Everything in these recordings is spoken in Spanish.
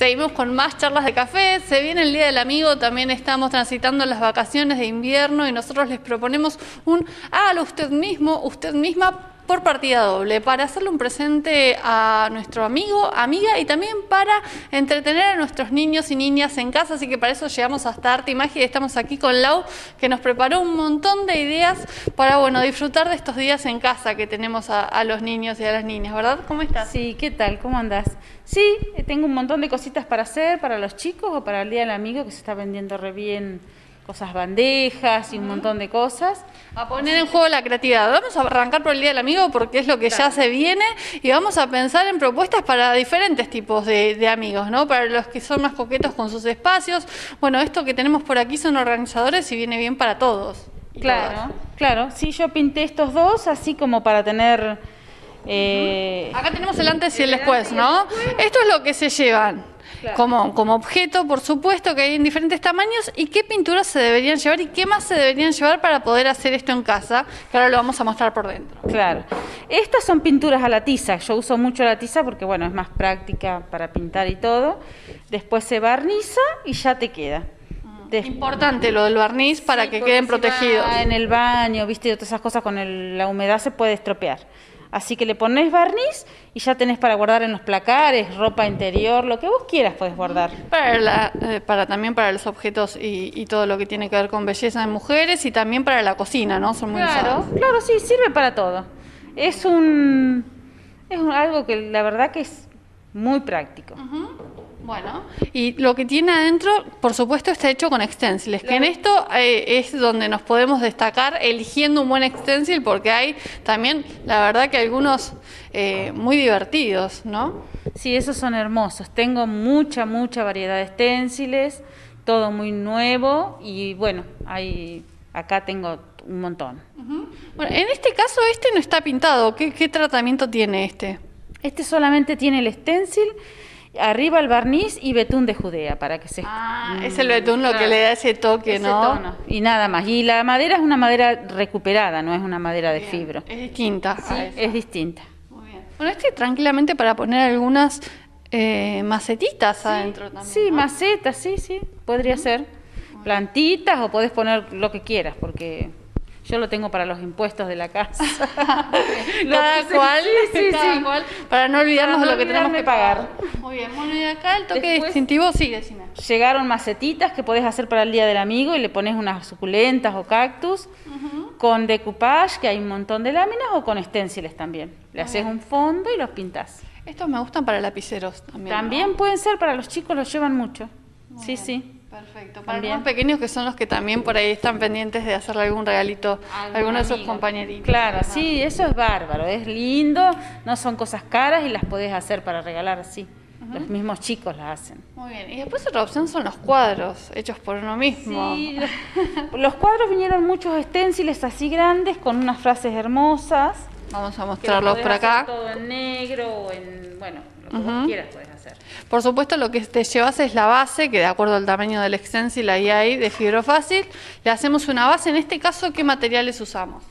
Seguimos con más charlas de café, se viene el Día del Amigo, también estamos transitando las vacaciones de invierno y nosotros les proponemos un hágalo usted mismo, usted misma por partida doble, para hacerle un presente a nuestro amigo, amiga y también para entretener a nuestros niños y niñas en casa. Así que para eso llegamos hasta Arte y y estamos aquí con Lau, que nos preparó un montón de ideas para bueno disfrutar de estos días en casa que tenemos a, a los niños y a las niñas, ¿verdad? ¿Cómo estás? Sí, ¿qué tal? ¿Cómo andás? Sí, tengo un montón de cositas para hacer para los chicos o para el Día del Amigo que se está vendiendo re bien cosas bandejas y un montón de cosas. A poner en juego la creatividad. Vamos a arrancar por el Día del Amigo porque es lo que ya se viene y vamos a pensar en propuestas para diferentes tipos de, amigos, ¿no? Para los que son más coquetos con sus espacios. Bueno, esto que tenemos por aquí son organizadores y viene bien para todos. Claro, claro. Sí, yo pinté estos dos así como para tener... Eh, Acá tenemos el antes y el después, ¿no? Esto es lo que se llevan. Como, como objeto, por supuesto, que hay en diferentes tamaños, y qué pinturas se deberían llevar y qué más se deberían llevar para poder hacer esto en casa, que ahora lo vamos a mostrar por dentro. Claro. Estas son pinturas a la tiza, yo uso mucho la tiza porque, bueno, es más práctica para pintar y todo. Después se barniza y ya te queda. Importante lo del barniz para que queden protegidos. En el baño, viste, y todas esas cosas con la humedad se puede estropear. Así que le pones barniz y ya tenés para guardar en los placares, ropa interior, lo que vos quieras puedes guardar. Para, eh, para también para los objetos y, todo lo que tiene que ver con belleza de mujeres y también para la cocina, ¿no? Son muy claro, claro, sí, sirve para todo. Es un es algo que la verdad que es muy práctico. Bueno, y lo que tiene adentro, por supuesto, está hecho con extensiles, que en esto eh, es donde nos podemos destacar eligiendo un buen extensil, porque hay también, la verdad, que algunos eh, muy divertidos, ¿no? Sí, esos son hermosos. Tengo mucha, mucha variedad de extensiles, todo muy nuevo y bueno, hay, acá tengo un montón. Bueno, en este caso, este no está pintado. ¿Qué, ¿Qué tratamiento tiene este? Este solamente tiene el stencil Arriba el barniz y betún de Judea para que se. Ah, es el betún lo que le da ese toque, ¿no? Y nada más. Y la madera es una madera recuperada, no es una madera de fibra. Es distinta. Sí, es distinta. Muy bien. Bueno, este tranquilamente para poner algunas eh, macetitas adentro también. Sí, macetas, sí, sí, podría ser. Plantitas o podés poner lo que quieras, porque yo lo tengo para los impuestos de la casa. cada cual, sí, cada cual, para no olvidarnos de lo que tenemos que pagar. Muy bien, bueno, y acá el toque distintivo, sí, decime. Llegaron macetitas que podés hacer para el Día del Amigo y le pones unas suculentas o cactus. Con decoupage, que hay un montón de láminas, o con esténciles también. Le haces un fondo y los pintas. Estos me gustan para lapiceros también. También pueden ser para los chicos, los llevan mucho. sí, sí. Perfecto. Para los pequeños que son los que también por ahí están pendientes de hacerle algún regalito a alguno de sus compañeritos. Claro, sí, eso es bárbaro, es lindo, no son cosas caras y las podés hacer para regalar así. Los mismos chicos las hacen. Muy bien. Y después otra opción son los cuadros, hechos por uno mismo. Sí, los, cuadros vinieron muchos esténciles así grandes con unas frases hermosas. Vamos a mostrarlos por acá. todo en negro o en, bueno, lo que quieras puedes hacer. Por supuesto, lo que te llevas es la base, que de acuerdo al tamaño del extensil ahí hay de fibro fácil. Le hacemos una base. En este caso, ¿qué materiales usamos?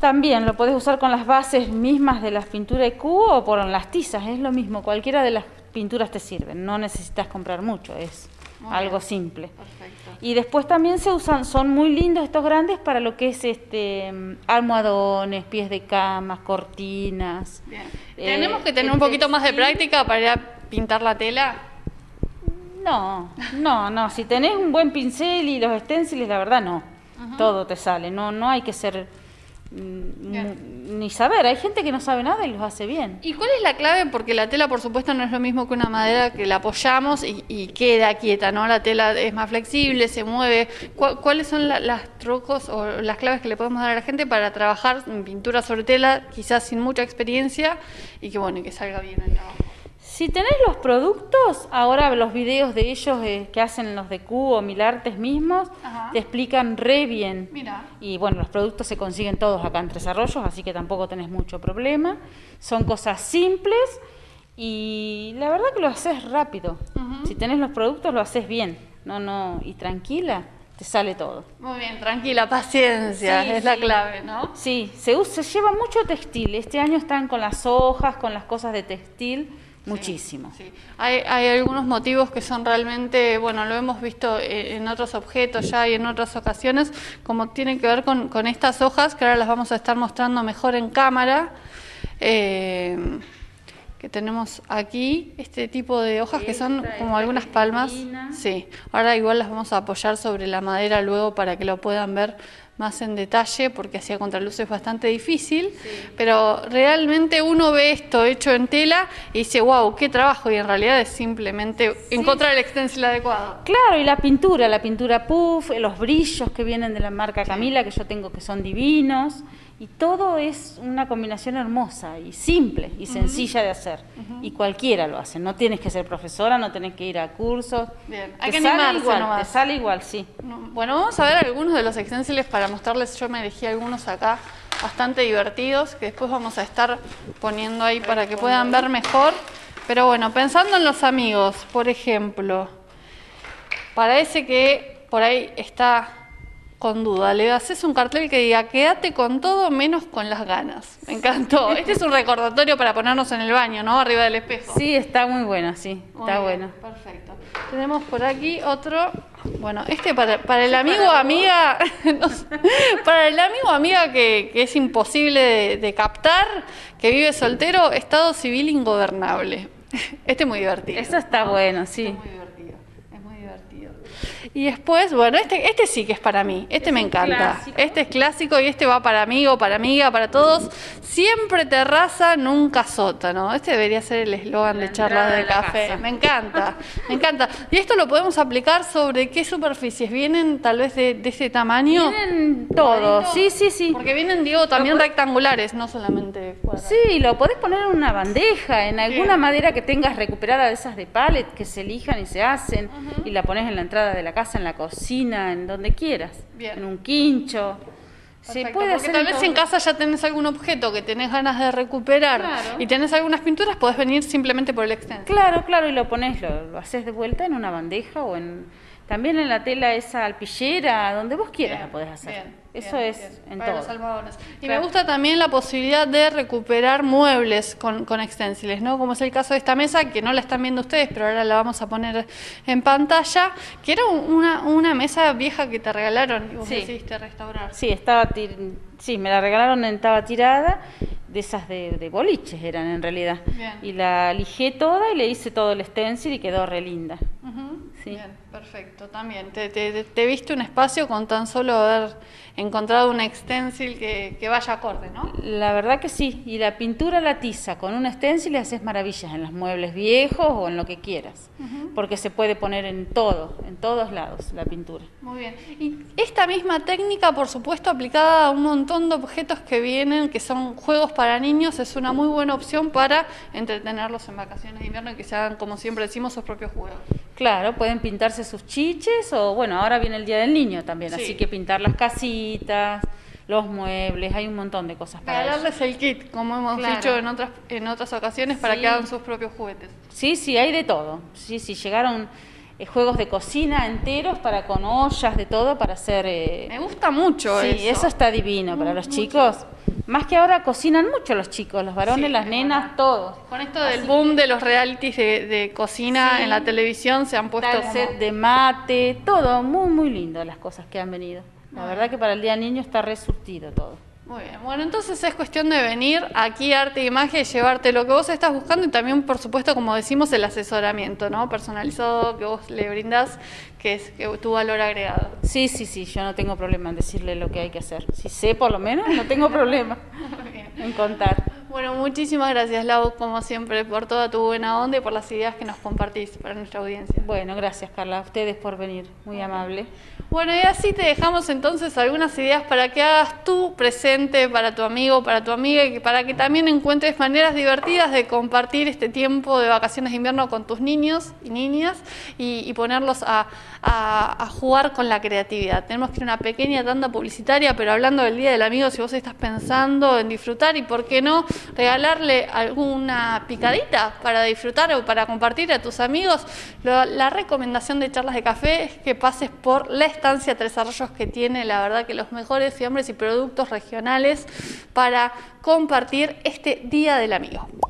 También lo puedes usar con las bases mismas de las pinturas de cubo o por las tizas, es lo mismo. Cualquiera de las pinturas te sirven, no necesitas comprar mucho, es algo simple. Perfecto. Y después también se usan, son muy lindos estos grandes para lo que es este almohadones, pies de camas, cortinas. Bien. Tenemos que tener un poquito más de práctica para ir a pintar la tela. No, no, no. Si tenés un buen pincel y los esténciles, la verdad no. Todo te sale. No, no hay que ser Mm, ni saber. Hay gente que no sabe nada y los hace bien. ¿Y cuál es la clave? Porque la tela, por supuesto, no es lo mismo que una madera que la apoyamos y, queda quieta, ¿no? La tela es más flexible, se mueve. ¿Cuáles son las trucos o las claves que le podemos dar a la gente para trabajar en pintura sobre tela, quizás sin mucha experiencia y que, bueno, que salga bien el trabajo? Si tenés los productos, ahora los videos de ellos eh, que hacen los de Q o Milartes mismos, te explican re bien. Mira. Y bueno, los productos se consiguen todos acá en Tres Arroyos, así que tampoco tenés mucho problema. Son cosas simples y la verdad que lo haces rápido. Si tenés los productos, lo haces bien. No, no, y tranquila, te sale todo. Muy bien, tranquila, paciencia, es la clave, ¿no? Sí, se, usa, se lleva mucho textil. Este año están con las hojas, con las cosas de textil muchísimo. Hay, hay, algunos motivos que son realmente, bueno, lo hemos visto en otros objetos ya y en otras ocasiones, como tienen que ver con, con estas hojas, que ahora las vamos a estar mostrando mejor en cámara. Eh, que tenemos aquí, este tipo de hojas que son como algunas palmas. Sí, ahora igual las vamos a apoyar sobre la madera luego para que lo puedan ver más en detalle, porque hacía contraluz es bastante difícil, pero realmente uno ve esto hecho en tela y dice, wow, qué trabajo, y en realidad es simplemente encontrar el extensil adecuado. Claro, y la pintura, la pintura puff, los brillos que vienen de la marca Camila, que yo tengo que son divinos. Y todo es una combinación hermosa y simple y sencilla de hacer. Y cualquiera lo hace. No tienes que ser profesora, no tienes que ir a cursos. Bien, hay que sale igual, Te sale igual, sí. Bueno, vamos a ver algunos de los extensiles para mostrarles. Yo me elegí algunos acá bastante divertidos que después vamos a estar poniendo ahí para que puedan ver mejor. Pero bueno, pensando en los amigos, por ejemplo, parece que por ahí está con duda, le haces un cartel que diga quédate con todo menos con las ganas. Me encantó. Este es un recordatorio para ponernos en el baño, ¿no? Arriba del espejo. Sí, está muy bueno, sí, está bueno. Perfecto. Tenemos por aquí otro, bueno, este para, para el amigo o amiga, para el amigo o amiga que, es imposible de, captar, que vive soltero, estado civil ingobernable. Este es muy divertido. Eso está bueno, sí. Y después, bueno, este, este sí que es para mí, este me encanta. Este es clásico y este va para amigo, para amiga, para todos. Siempre terraza, nunca sótano. Este debería ser el eslogan de charlas de, café. Me encanta, me encanta. Y esto lo podemos aplicar sobre qué superficies. ¿Vienen tal vez de, ese tamaño? Vienen todos, sí, sí, sí. Porque vienen, digo, también rectangulares, no solamente cuadrados. Sí, lo podés poner en una bandeja, en alguna madera que tengas recuperada de esas de pallet que se elijan y se hacen y la pones en la entrada de la casa, en la cocina, en donde quieras, en un quincho. Se puede porque tal vez en casa ya tenés algún objeto que tenés ganas de recuperar y tenés algunas pinturas, podés venir simplemente por el extenso. Claro, claro, y lo pones, lo, haces de vuelta en una bandeja o en también en la tela esa alpillera, donde vos quieras lo podés hacer. Eso es en todo. Y me gusta también la posibilidad de recuperar muebles con, con extensiles, ¿no? Como es el caso de esta mesa, que no la están viendo ustedes, pero ahora la vamos a poner en pantalla, que era una, una mesa vieja que te regalaron y vos decidiste restaurar. Sí, estaba sí, me la regalaron, estaba tirada, de esas de, boliches eran en realidad. Y la lijé toda y le hice todo el stencil y quedó re linda. Bien, perfecto, también. Te, te, te, viste un espacio con tan solo haber encontrado un extensil que, que, vaya acorde, ¿no? La verdad que sí. Y la pintura la tiza con un extensil y haces maravillas en los muebles viejos o en lo que quieras. Porque se puede poner en todo, en todos lados, la pintura. Muy bien. Y esta misma técnica, por supuesto, aplicada a un montón de objetos que vienen, que son juegos para niños, es una muy buena opción para entretenerlos en vacaciones de invierno y que se hagan, como siempre decimos, sus propios juegos. Claro, pueden pintarse sus chiches o, bueno, ahora viene el Día del Niño también, así que pintar las casitas, los muebles, hay un montón de cosas para darles el kit, como hemos dicho en otras, en otras ocasiones, para que hagan sus propios juguetes. Sí, sí, hay de todo. Sí, sí, llegaron eh, juegos de cocina enteros para con ollas, de todo, para hacer... Eh, Me gusta mucho sí, eso. está divino para los chicos. Más que ahora cocinan mucho los chicos, los varones, las nenas, todos. Con esto del boom de los realities de, cocina en la televisión se han puesto set de mate, todo muy muy lindo las cosas que han venido. La verdad que para el Día Niño está resurtido todo. Muy bien, bueno, entonces es cuestión de venir aquí Arte y Magia y llevarte lo que vos estás buscando y también, por supuesto, como decimos, el asesoramiento, ¿no? Personalizado que vos le brindás, que es que tu valor agregado. Sí, sí, sí, yo no tengo problema en decirle lo que hay que hacer. Si sé, por lo menos, no tengo problema en contar. Bueno, muchísimas gracias, Lau, como siempre, por toda tu buena onda y por las ideas que nos compartís para nuestra audiencia. Bueno, gracias, Carla, a ustedes por venir, muy amable. Bueno, y así te dejamos entonces algunas ideas para que hagas tú presente para tu amigo, para tu amiga, y para que también encuentres maneras divertidas de compartir este tiempo de vacaciones de invierno con tus niños y niñas y, ponerlos a, jugar con la creatividad. Tenemos que ir a una pequeña tanda publicitaria, pero hablando del Día del Amigo, si vos estás pensando en disfrutar y por qué no regalarle alguna picadita para disfrutar o para compartir a tus amigos, la recomendación de charlas de café es que pases por la estancia Tres Arroyos que tiene, la verdad, que los mejores fiambres y productos regionales para compartir este Día del Amigo.